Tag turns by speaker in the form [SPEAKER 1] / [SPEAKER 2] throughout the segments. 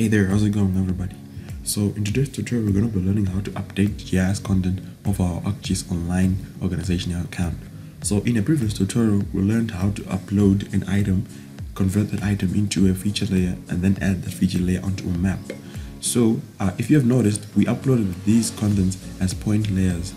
[SPEAKER 1] Hey there, how's it going everybody? So in today's tutorial we're going to be learning how to update GIS content of our ArcGIS Online organizational account. So in a previous tutorial we learned how to upload an item, convert that item into a feature layer and then add that feature layer onto a map. So uh, if you have noticed we uploaded these contents as point layers,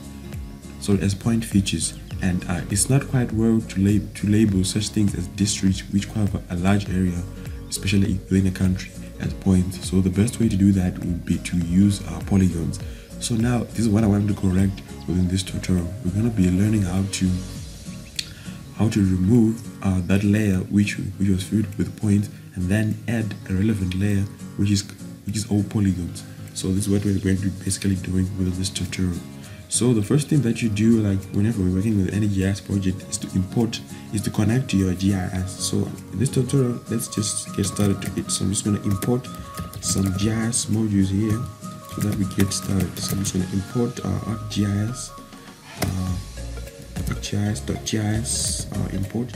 [SPEAKER 1] so as point features and uh, it's not quite well to, lab to label such things as districts which cover a large area especially within a country as points so the best way to do that would be to use uh, polygons. So now this is what i wanted to correct within this tutorial. We're going to be learning how to how to remove uh, that layer which which was filled with points and then add a relevant layer which is which is all polygons. So this is what we're going to be basically doing with this tutorial so the first thing that you do, like whenever we're working with any GIS project, is to import, is to connect to your GIS. So in this tutorial, let's just get started to it. So I'm just going to import some GIS modules here so that we get started. So I'm just going to import uh, ArcGIS, uh, ArcGIS.gis, uh, import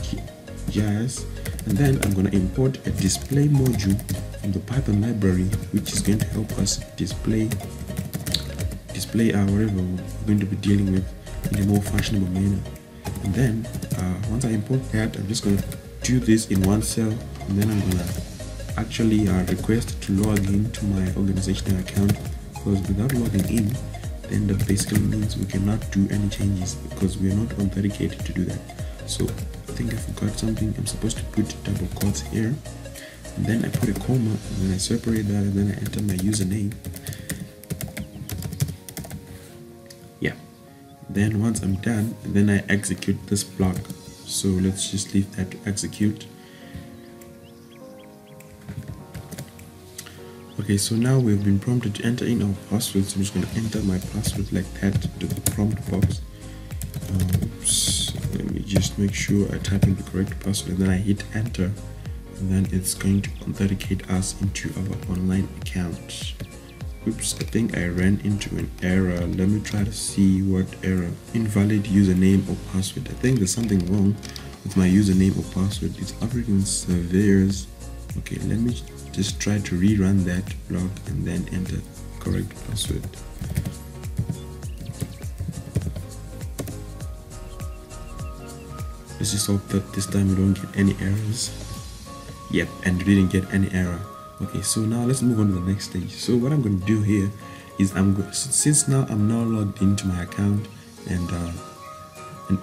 [SPEAKER 1] GIS, and then I'm going to import a display module from the Python library, which is going to help us display display or whatever we're going to be dealing with in a more fashionable manner. And then uh, once I import that, I'm just going to do this in one cell and then I'm going to actually uh, request to log in to my organizational account because without logging in, then that basically means we cannot do any changes because we are not authenticated to do that. So I think I forgot something. I'm supposed to put double quotes here and then I put a comma and then I separate that and then I enter my username then once I'm done then I execute this block. So let's just leave that to execute. Okay so now we've been prompted to enter in our password. So I'm just going to enter my password like that to the prompt box. Oops let me just make sure I type in the correct password and then I hit enter. And then it's going to authenticate us into our online account oops i think i ran into an error. Let me try to see what error. Invalid username or password. I think there's something wrong with my username or password. It's african surveyors. Okay let me just try to rerun that block and then enter correct password. Let's just hope that this time we don't get any errors. Yep and we didn't get any error okay so now let's move on to the next stage. So what i'm going to do here is i'm going since now i'm now logged into my account and uh and,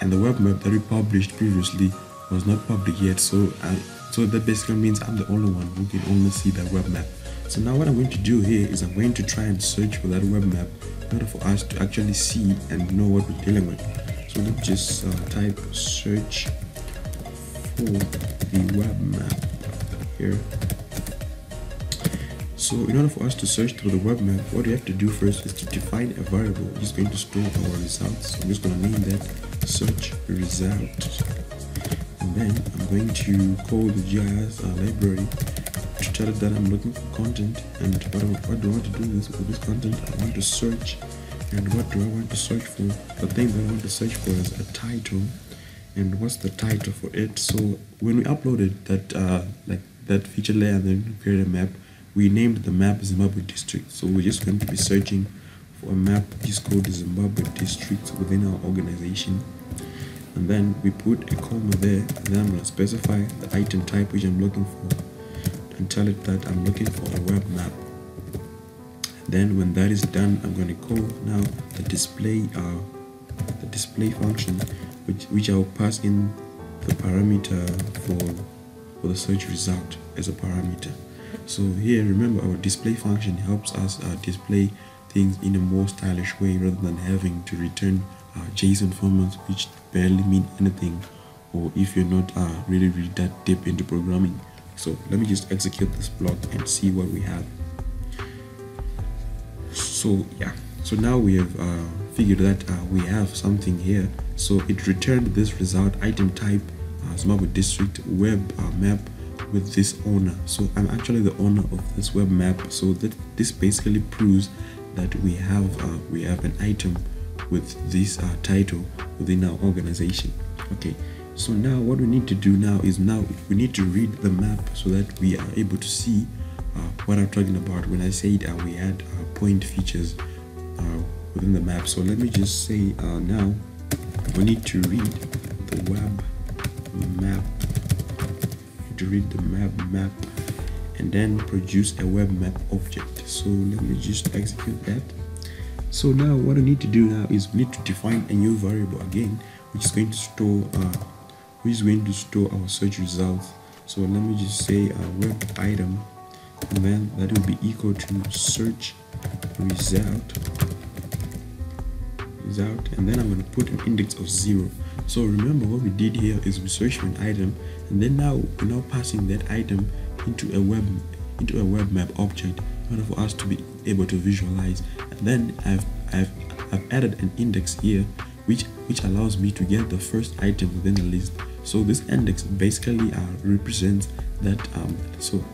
[SPEAKER 1] and the web map that we published previously was not public yet so i so that basically means i'm the only one who can only see that web map. So now what i'm going to do here is i'm going to try and search for that web map in order for us to actually see and know what we're dealing with. So let's just uh, type search for the web map here. So in order for us to search through the web map what we have to do first is to define a variable. Which is going to store our results. So i'm just going to name that search result. And then i'm going to call the gis uh, library to tell it that i'm looking for content. And what, what do i want to do this with this content? I want to search. And what do i want to search for? The thing that i want to search for is a title. And what's the title for it? So when we uploaded that uh, like that feature layer and then create a map. We named the map zimbabwe district so we're just going to be searching for a map is called zimbabwe district within our organization. And then we put a comma there and then i'm going to specify the item type which i'm looking for and tell it that i'm looking for a web map. Then when that is done i'm going to call now the display uh, the display function which, which i'll pass in the parameter for for the search result as a parameter. So here remember our display function helps us uh, display things in a more stylish way rather than having to return uh, json formats which barely mean anything or if you're not uh, really really that deep into programming. So let me just execute this block and see what we have. So yeah. So now we have uh, figured that uh, we have something here. So it returned this result item type Zimbabwe district web uh, map with this owner. So i'm actually the owner of this web map. So that this basically proves that we have uh, we have an item with this uh, title within our organization. Okay so now what we need to do now is now we need to read the map so that we are able to see uh, what I'm talking about when I said uh, we had uh, point features within the map. So let me just say now we need to read the web map. To read the map map and then produce a web map object? So let me just execute that. So now what we need to do now is we need to define a new variable again which is going to store uh, which is going to store our search results. So let me just say uh, web item and then that will be equal to search result result and then I'm going to put an index of zero. So remember what we did here is we searched for an item and then now we're now passing that item into a web into a web map object in order for us to be able to visualize. And then I've I've I've added an index here which which allows me to get the first item within the list. So this index basically uh, represents that um so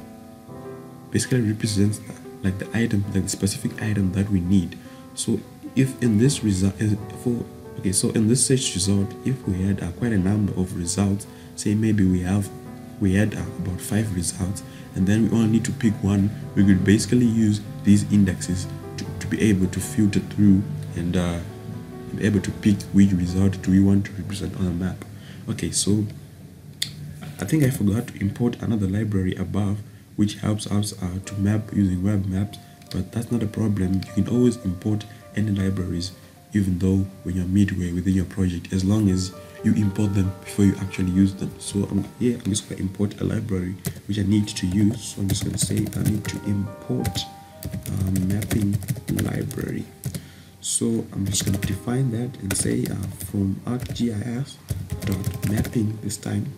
[SPEAKER 1] basically represents uh, like the item like the specific item that we need. So if in this result for okay so in this search result if we had uh, quite a number of results say maybe we have we had uh, about five results and then we only need to pick one we could basically use these indexes to, to be able to filter through and uh, be able to pick which result do we want to represent on the map. Okay so I think I forgot to import another library above which helps us uh, to map using web maps but that's not a problem. You can always import any libraries even though when you're midway within your project as long as you import them before you actually use them. So I'm here I'm just going to import a library which I need to use. So I'm just to say I need to import um, mapping library. So I'm just going to define that and say uh, from ArcGIS dot mapping this time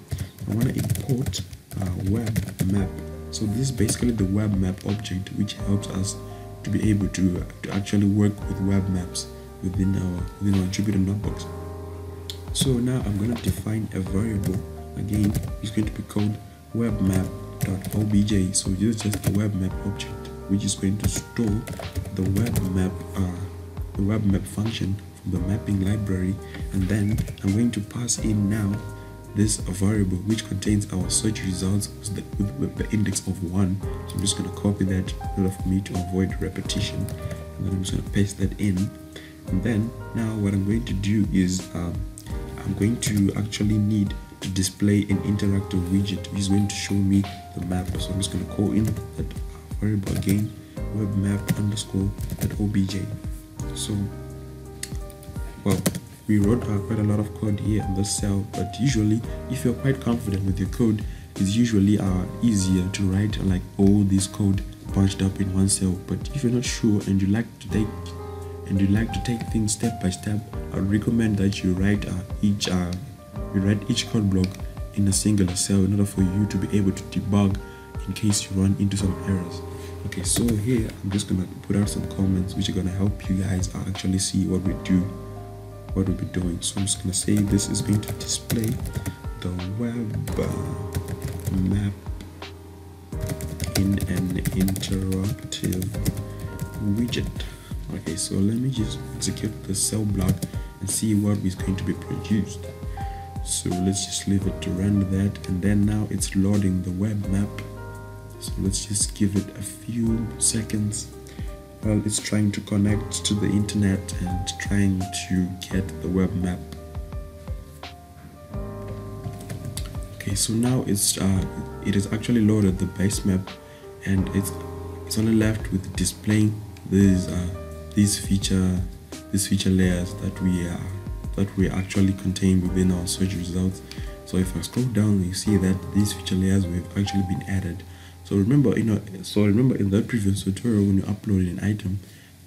[SPEAKER 1] I want to import uh, web map. So this is basically the web map object which helps us to be able to, uh, to actually work with web maps within our within our Jupyter notebooks. So now I'm going to define a variable. Again it's going to be called webmap.obj so this is just a web map object which is going to store the web map uh, the web map function from the mapping library. And then I'm going to pass in now this variable which contains our search results with the, with the index of 1 so I'm just going to copy that in order for me to avoid repetition. And then I'm just going to paste that in. And then now what I'm going to do is um, I'm going to actually need to display an interactive widget which is going to show me the map. So I'm just going to call in that variable again web map underscore obj so well we wrote uh, quite a lot of code here in this cell but usually if you're quite confident with your code it's usually uh, easier to write like all this code bunched up in one cell. But if you're not sure and you like to take and you like to take things step by step i would recommend that you write uh, each uh, you write each code block in a single cell in order for you to be able to debug in case you run into some errors. Okay so here i'm just gonna put out some comments which are gonna help you guys uh, actually see what we do what we'll be doing. So i'm just gonna say this is going to display the web uh, map in an interactive widget. Okay so let me just execute the cell block and see what is going to be produced. So let's just leave it to render that and then now it's loading the web map. So let's just give it a few seconds while it's trying to connect to the internet and trying to get the web map. Okay so now it's uh, it has actually loaded the base map and it's it's only left with displaying these uh, these feature these feature layers that we are that we actually contain within our search results. So if I scroll down you see that these feature layers have actually been added so remember you know so remember in that previous tutorial when you uploaded an item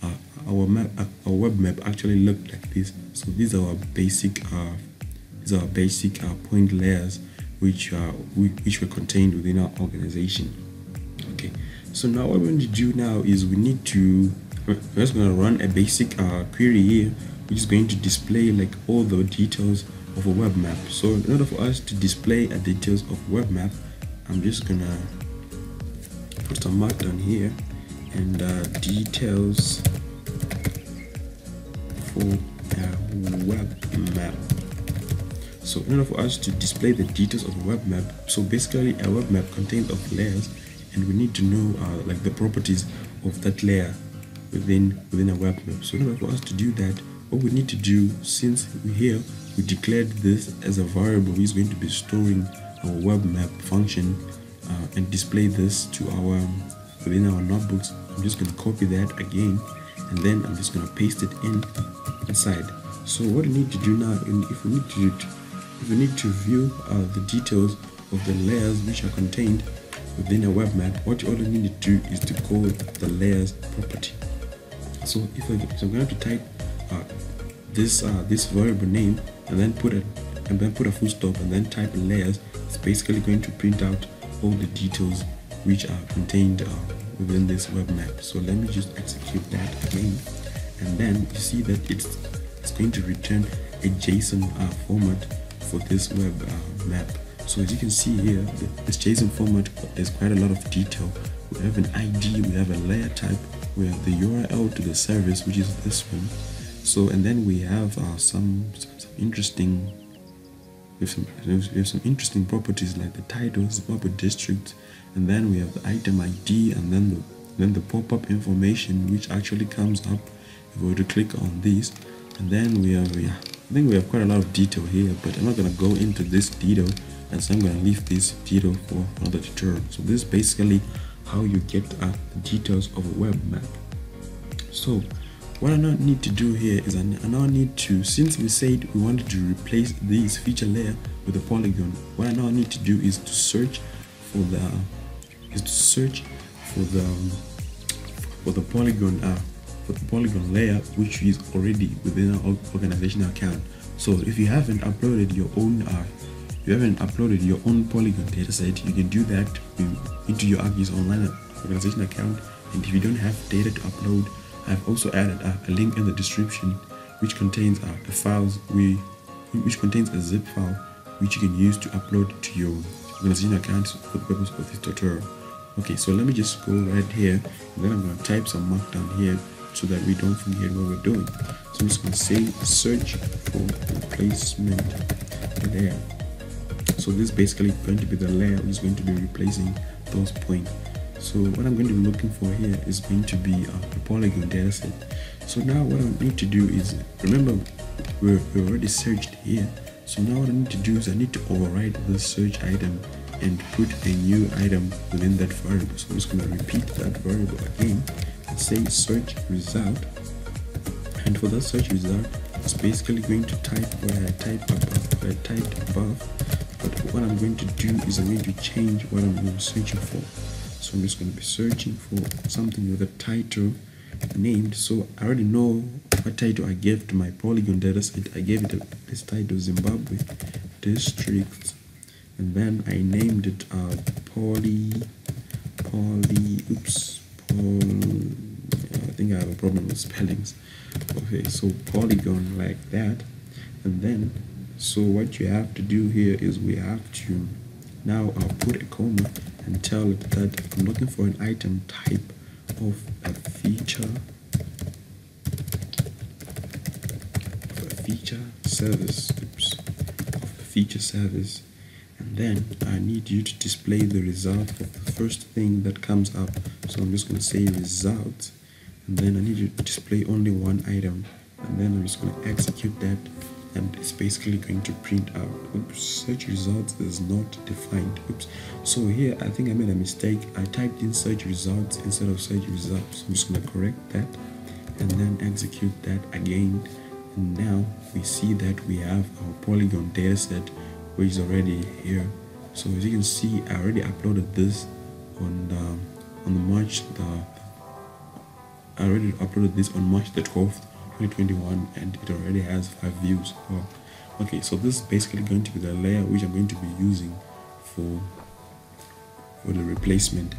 [SPEAKER 1] uh, our map uh, our web map actually looked like this. So these are our basic uh, these are our basic uh, point layers which uh, which were contained within our organization. Okay. So now what we're going to do now is we need to we're just going to run a basic uh, query here which is going to display like all the details of a web map. So in order for us to display a details of web map I'm just gonna put some markdown here and uh, details for a web map. So in order for us to display the details of a web map so basically a web map contains of layers and we need to know uh, like the properties of that layer within within a web map. So in order for us to do that what we need to do since here we declared this as a variable is going to be storing our web map function uh, and display this to our within our notebooks. I'm just going to copy that again and then i'm just going to paste it in inside. So what we need to do now if we need to if we need to view uh, the details of the layers which are contained within a web map what you only need to do is to call the layers property. So if I, so i'm going to type uh, this uh, this variable name and then put a and then put a full stop and then type layers. It's basically going to print out all the details which are contained uh, within this web map. So let me just execute that again. And then you see that it's it's going to return a json uh, format for this web uh, map. So as you can see here this json format there's quite a lot of detail. We have an id we have a layer type we have the url to the service which is this one. So and then we have uh, some, some interesting we have, some, we have some interesting properties like the title Zimbabwe district and then we have the item ID and then the then the pop-up information which actually comes up if we were to click on this. And then we have yeah, I think we have quite a lot of detail here but I'm not going to go into this detail and so I'm going to leave this detail for another tutorial. So this is basically how you get uh, the details of a web map. So what I now need to do here is I now need to since we said we wanted to replace this feature layer with a polygon what I now need to do is to search for the is to search for the for the polygon uh, for the polygon layer which is already within our organizational account. So if you haven't uploaded your own uh, you haven't uploaded your own polygon dataset you can do that into your ArcGIS online organization account. And if you don't have data to upload I've also added a, a link in the description which contains uh, the files we which contains a zip file which you can use to upload to your organization account for the purpose of this tutorial. Okay, so let me just go right here and then I'm going to type some markdown here so that we don't forget what we're doing. So I'm just going to say search for replacement layer. So this is basically going to be the layer which is going to be replacing those points so what I'm going to be looking for here is going to be a polygon dataset so now what I need to do is remember we already searched here. So now what I need to do is I need to override the search item and put a new item within that variable. So I'm just going to repeat that variable again and say search result. And for that search result it's basically going to type where I type above I typed above. But what I'm going to do is I'm going to change what I'm searching for so I'm just going to be searching for something with a title named so I already know what title I gave to my polygon dataset I gave it a, this title Zimbabwe district. And then I named it uh, poly poly oops poly I think I have a problem with spellings. Okay so polygon like that. And then so what you have to do here is we have to now I'll put a comma and tell it that I'm looking for an item type of a feature of a feature service oops, of a feature service. And then I need you to display the result of the first thing that comes up. So I'm just going to say result. And then I need you to display only one item. And then I'm just going to execute that and it's basically going to print out. Oops search results is not defined. Oops. So here i think i made a mistake. I typed in search results instead of search results. I'm just going to correct that and then execute that again. And now we see that we have our polygon dataset which is already here. So as you can see i already uploaded this on the on the march the i already uploaded this on march the 12th 2021 and it already has five views. Oh, okay so this is basically going to be the layer which i'm going to be using for for the replacement.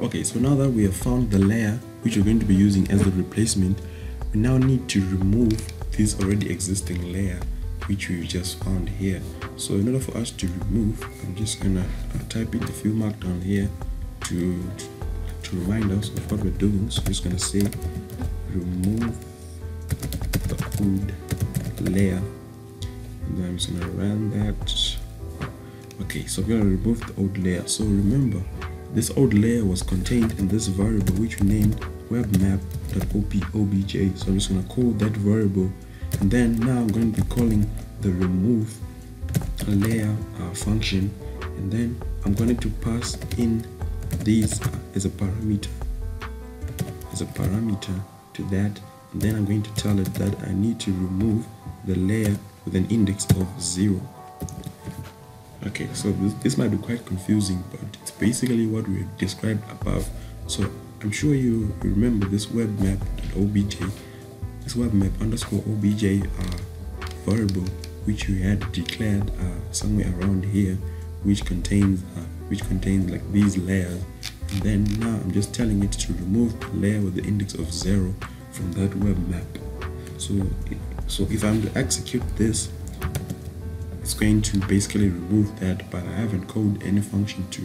[SPEAKER 1] Okay so now that we have found the layer which we're going to be using as the replacement we now need to remove this already existing layer which we just found here. So in order for us to remove i'm just gonna uh, type in a few markdown here to, to to remind us of what we're doing. So we're just to say remove the code layer. And then I'm just gonna run that. Okay so we're gonna remove the old layer. So remember this old layer was contained in this variable which we named webmap.obj so I'm just gonna call that variable. And then now I'm going to be calling the remove layer uh, function. And then I'm going to pass in uh, as a parameter. As a parameter to that and then I'm going to tell it that I need to remove the layer with an index of 0 okay so this, this might be quite confusing but it's basically what we described above. So I'm sure you remember this web map obj this web map underscore obj uh, variable which we had declared uh, somewhere around here which contains uh, which contains like these layers. And then now I'm just telling it to remove the layer with the index of 0 from that web map. So so if I'm to execute this it's going to basically remove that but I haven't coded any function to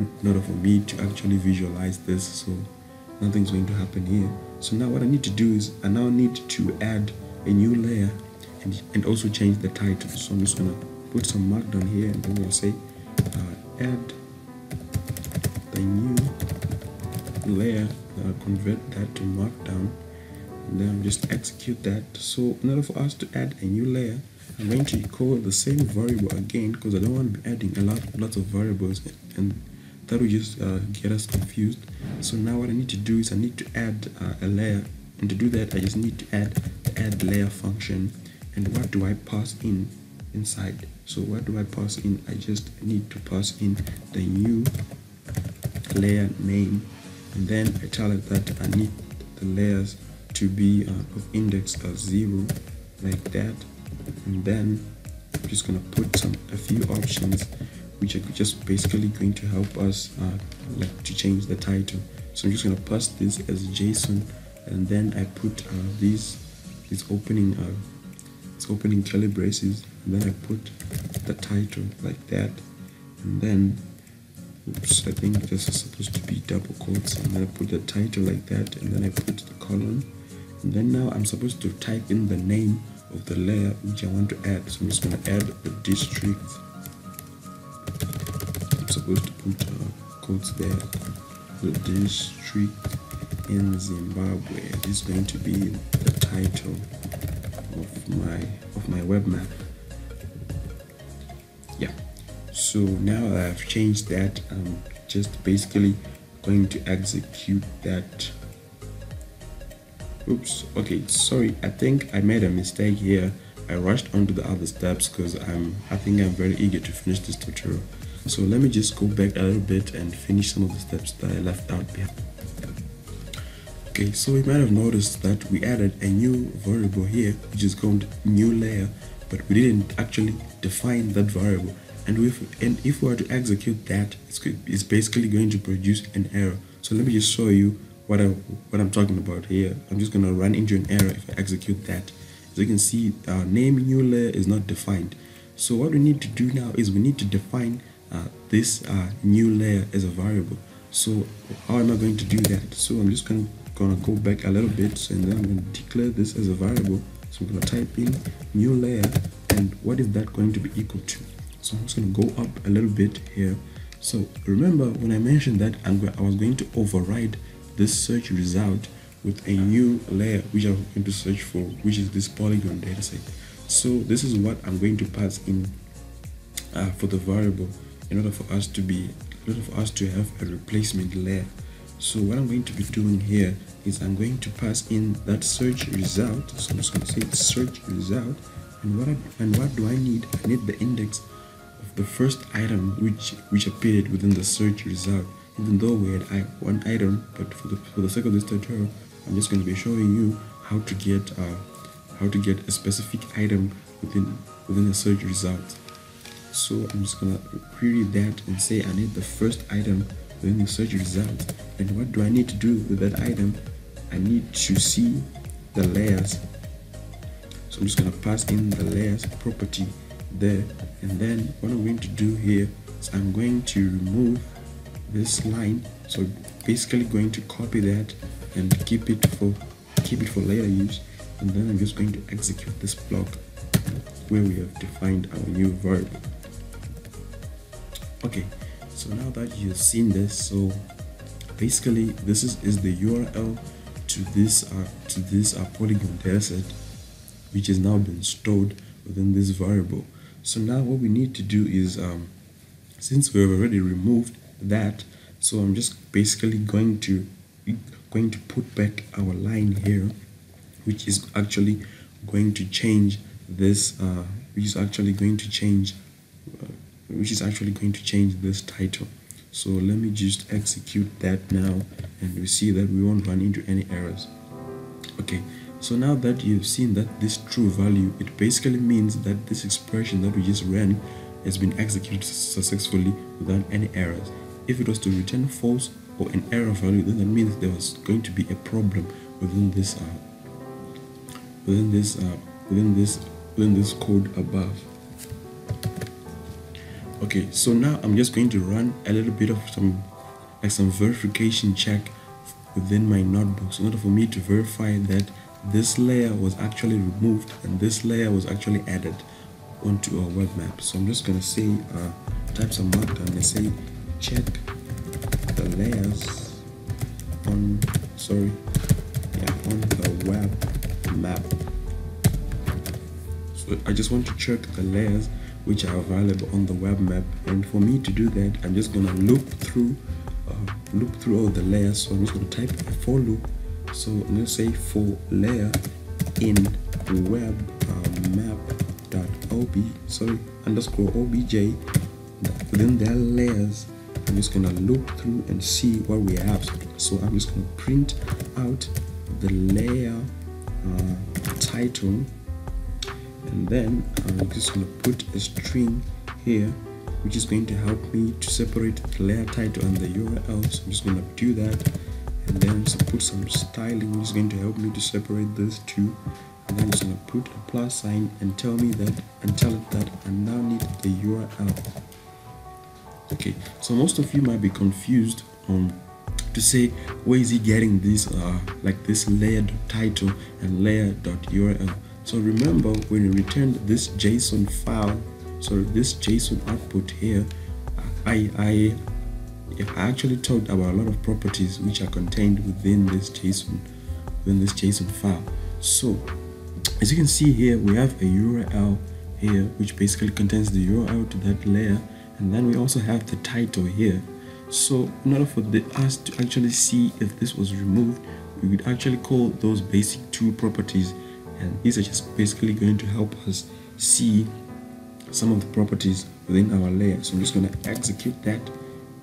[SPEAKER 1] in order for me to actually visualize this so nothing's going to happen here. So now what I need to do is I now need to add a new layer and, and also change the title. So I'm just gonna put some markdown here and then we'll say uh, add the new layer I'll convert that to markdown and then just execute that. So in order for us to add a new layer I'm going to call the same variable again because I don't want to be adding a lot lots of variables and that will just uh, get us confused. So now what I need to do is I need to add uh, a layer and to do that I just need to add the add layer function. And what do I pass in inside. So what do I pass in? I just need to pass in the new layer name. And then I tell it that I need the layers to be uh, of index of 0 like that. And then I'm just gonna put some a few options which are just basically going to help us uh, like to change the title. So I'm just gonna pass this as JSON and then I put uh, these these opening uh, it's opening curly braces then I put the title like that and then oops I think this is supposed to be double quotes and then I put the title like that and then I put the colon and then now I'm supposed to type in the name of the layer which I want to add. So I'm just going to add the district. I'm supposed to put uh, quotes there. The district in Zimbabwe. This is going to be the title of my of my web map so now I've changed that I'm just basically going to execute that. Oops okay sorry I think I made a mistake here. I rushed onto the other steps because I'm I think I'm very eager to finish this tutorial. So let me just go back a little bit and finish some of the steps that I left out behind okay so you might have noticed that we added a new variable here which is called new layer but we didn't actually define that variable and if and if we were to execute that it's, it's basically going to produce an error so let me just show you what I what I'm talking about here. I'm just gonna run into an error if I execute that. As you can see, our name new layer is not defined. So what we need to do now is we need to define uh, this uh, new layer as a variable. So how am I going to do that? So I'm just gonna gonna go back a little bit and then I'm gonna declare this as a variable. So I'm gonna type in new layer and what is that going to be equal to? So I'm just gonna go up a little bit here. So remember when I mentioned that I was going to override this search result with a new layer which I'm going to search for which is this polygon dataset so this is what I'm going to pass in uh, for the variable in order for us to be in order for us to have a replacement layer. So what I'm going to be doing here is I'm going to pass in that search result. So I'm just going to say search result. And what I, and what do I need? I need the index the first item which which appeared within the search result. Even though we had one item but for the for the sake of this tutorial i'm just going to be showing you how to get uh, how to get a specific item within within a search result. So i'm just to query that and say i need the first item within the search result. And what do i need to do with that item? I need to see the layers. So i'm just going to pass in the layers property there. And then what i'm going to do here is i'm going to remove this line. So basically going to copy that and keep it for keep it for later use. And then I'm just going to execute this block where we have defined our new variable okay so now that you've seen this so basically this is, is the URL to this uh, to this uh, polygon dataset which has now been stored within this variable so now what we need to do is um, since we've already removed that so I'm just basically going to going to put back our line here which is actually going to change this uh, which is actually going to change uh, which is actually going to change this title. So let me just execute that now and we see that we won't run into any errors. Okay so now that you've seen that this true value it basically means that this expression that we just ran has been executed successfully without any errors. If it was to return false or an error value then that means there was going to be a problem within this uh, within this uh, within this within this code above. Okay so now i'm just going to run a little bit of some like some verification check within my notebooks in order for me to verify that this layer was actually removed and this layer was actually added onto our web map. So i'm just going to say uh, type some markdown and say check the layers on sorry yeah on the web map. So i just want to check the layers which are available on the web map. And for me to do that i'm just gonna loop through uh, loop through all the layers. So i'm just gonna type a for loop so let's say for layer in web uh, map dot ob sorry underscore obj within their layers i'm just gonna look through and see what we have. So i'm just gonna print out the layer uh, title and then I'm just to put a string here which is going to help me to separate the layer title and the URL so I'm just to do that and then put some styling which is going to help me to separate those two. And then I'm going to put a plus sign and tell me that and tell it that I now need the URL okay so most of you might be confused on to say where is he getting this uh, like this layered title and layer.url so remember when you returned this JSON file, so this JSON output here, I, I, I actually talked about a lot of properties which are contained within this JSON, within this JSON file. So as you can see here, we have a URL here, which basically contains the URL to that layer. And then we also have the title here. So in order for the, us to actually see if this was removed, we would actually call those basic two properties and these are just basically going to help us see some of the properties within our layer so I'm just going to execute that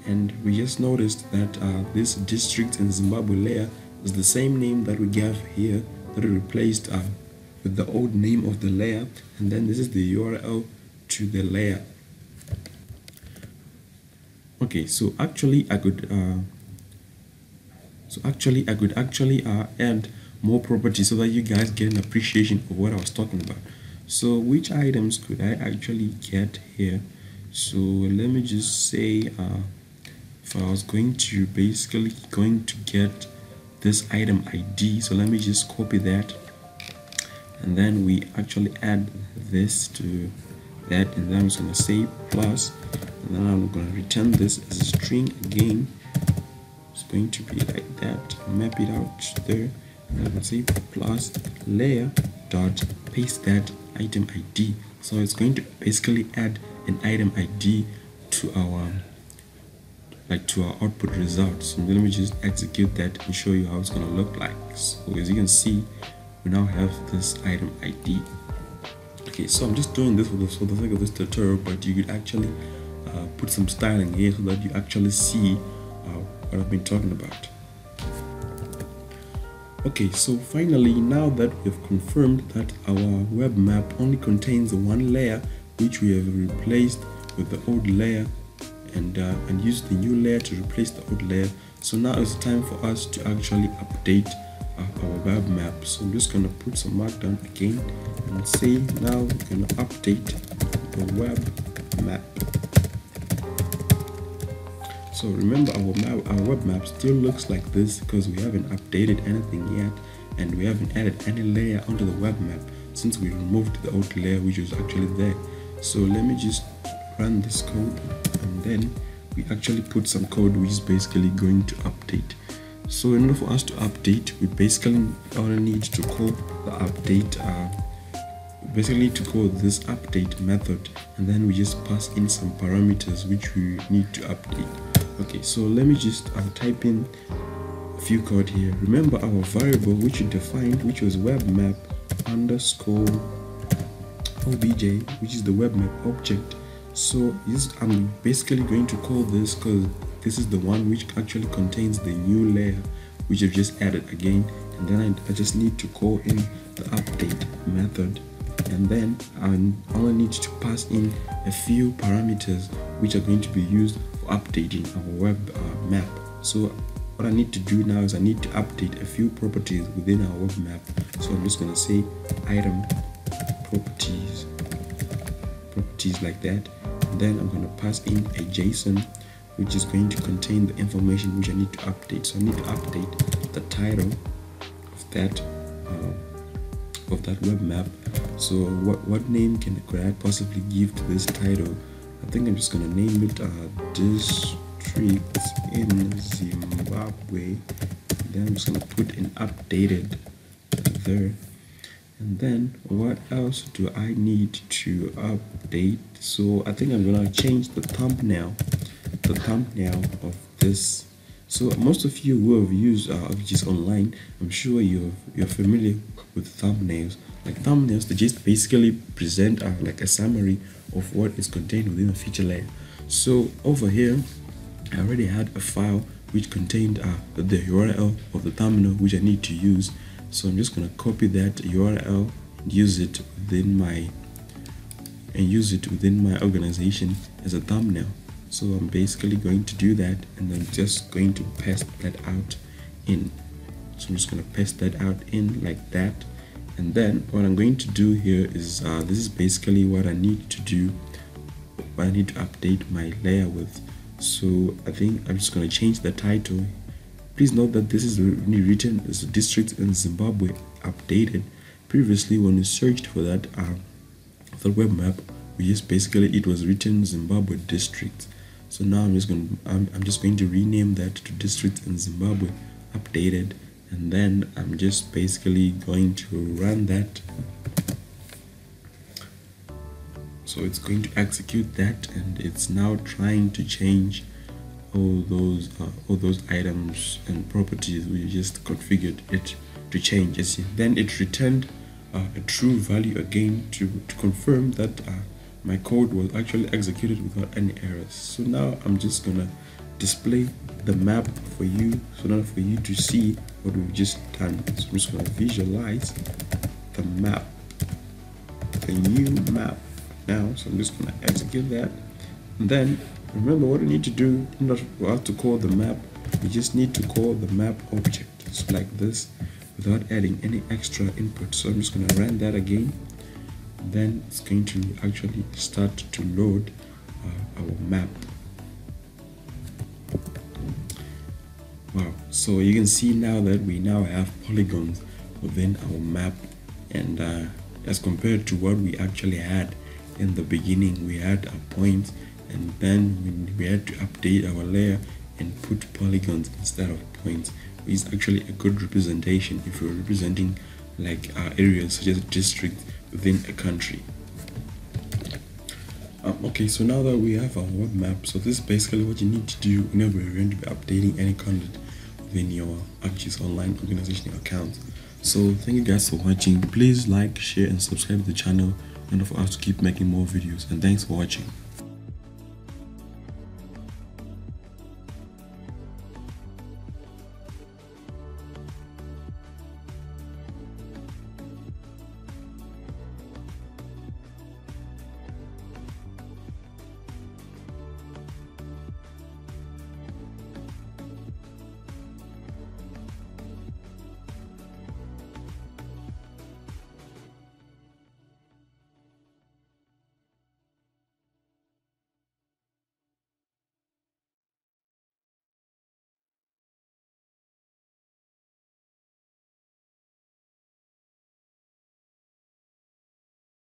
[SPEAKER 1] and we just noticed that uh, this district in Zimbabwe layer is the same name that we gave here that we replaced uh, with the old name of the layer and then this is the URL to the layer okay so actually I could uh, so actually I could actually uh, add more properties so that you guys get an appreciation of what I was talking about. So which items could I actually get here? So let me just say uh, if I was going to basically going to get this item ID so let me just copy that. And then we actually add this to that and then I'm to say plus and then I'm going to return this as a string again. It's going to be like that. Map it out there. And let's say plus layer dot paste that item id so it's going to basically add an item id to our like to our output results. so let me just execute that and show you how it's going to look like. So as you can see we now have this item id okay so i'm just doing this for the, for the sake of this tutorial but you could actually uh, put some styling here so that you actually see uh, what i've been talking about. Okay, so finally, now that we have confirmed that our web map only contains one layer, which we have replaced with the old layer and, uh, and used the new layer to replace the old layer. So now it's time for us to actually update uh, our web map. So I'm just to put some markdown again and say now we're to update the web map. So remember our map, our web map still looks like this because we haven't updated anything yet. and we haven't added any layer onto the web map since we removed the old layer which was actually there so let me just run this code and then we actually put some code which is basically going to update. So in order for us to update we basically only need to call the update uh, basically to call this update method and then we just pass in some parameters which we need to update. Okay so let me just uh, type in a few code here. Remember our variable which we defined which was web map underscore obj which is the web map object so i'm basically going to call this because this is the one which actually contains the new layer which i've just added again. And then I, I just need to call in the update method. And then I only need to pass in a few parameters which are going to be used for updating our web uh, map. So what I need to do now is I need to update a few properties within our web map. So I'm just going to say item properties properties like that then I'm going to pass in a JSON which is going to contain the information which I need to update. So I need to update the title of that uh, of that web map. So what what name can could I possibly give to this title? I think I'm just gonna name it uh, districts in Zimbabwe. Then I'm just gonna put an updated there and then what else do I need to update? So I think I'm gonna change the thumbnail the thumbnail of this. So most of you who have used uh, just online I'm sure you're you're familiar with thumbnails. Like thumbnails they just basically present uh, like a summary of what is contained within a feature layer. So over here I already had a file which contained uh, the URL of the thumbnail which I need to use so I'm just gonna copy that URL and use it within my and use it within my organization as a thumbnail. So I'm basically going to do that and I'm just going to paste that out in. So I'm just going to paste that out in like that. And then what I'm going to do here is uh, this is basically what I need to do I need to update my layer with so I think I'm just going to change the title please note that this is written as a district in Zimbabwe updated previously when we searched for that uh, the web map. We just basically it was written Zimbabwe district. So now I'm just going to, I'm, I'm just going to rename that to district in Zimbabwe updated. And then I'm just basically going to run that. So it's going to execute that and it's now trying to change all those uh, all those items and properties we just configured it to change then it returned uh, a true value again to, to confirm that uh, my code was actually executed without any errors. So now I'm just gonna display the map for you so now for you to see what we've just done. So I'm just gonna visualize the map the new map. Now so I'm just gonna execute that. And then remember what we need to do in order to call the map. We just need to call the map object like this without adding any extra input. So I'm just gonna run that again. Then it's going to actually start to load uh, our map. Wow so you can see now that we now have polygons within our map and uh, as compared to what we actually had in the beginning we had a point and then we had to update our layer and put polygons instead of points which is actually a good representation if you're representing like areas such as a district within a country. Um, okay, so now that we have our web map, so this is basically what you need to do whenever you're going to be updating any content within your ArcGIS online organization account. So thank you guys for watching. Please like, share, and subscribe to the channel and for us to keep making more videos. And thanks for watching.